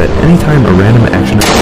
that anytime a random action